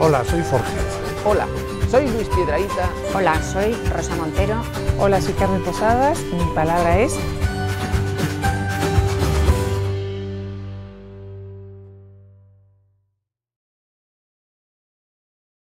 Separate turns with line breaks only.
Hola, soy Jorge.
Hola, soy Luis Piedraíta.
Hola, soy Rosa Montero.
Hola, soy Carmen Posadas. Mi palabra es